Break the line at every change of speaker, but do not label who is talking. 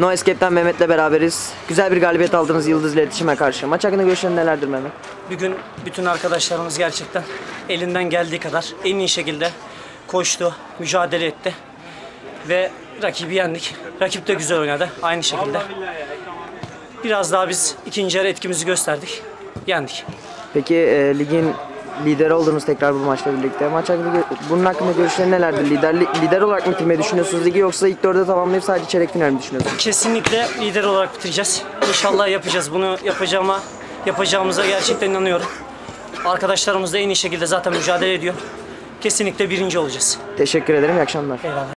No Escape'den Mehmet'le beraberiz. Güzel bir galibiyet aldınız Yıldız İletişim'e karşı. Maç hakkında görüşlerin nelerdir Mehmet?
Bugün bütün arkadaşlarımız gerçekten elinden geldiği kadar en iyi şekilde koştu, mücadele etti. Ve rakibi yendik. Rakip de güzel oynadı aynı şekilde. Biraz daha biz ikinci yarı etkimizi gösterdik. Yendik.
Peki e, ligin lideri oldunuz tekrar bu maçla birlikte. Maç hakkında, bunun hakkında görüşlerin nelerdir? Lider, lider olarak mı bitirmeyi düşünüyorsunuz ligi yoksa ilk dörde tamamlayıp sadece çeyrek final mi düşünüyorsunuz?
Kesinlikle lider olarak bitireceğiz. İnşallah yapacağız. Bunu yapacağıma, yapacağımıza gerçekten inanıyorum. Arkadaşlarımız da en iyi şekilde zaten mücadele ediyor. Kesinlikle birinci olacağız.
Teşekkür ederim. İyi akşamlar.
Eyvallah.